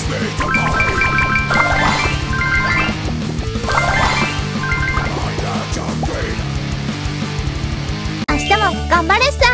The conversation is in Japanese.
Stay Marisa.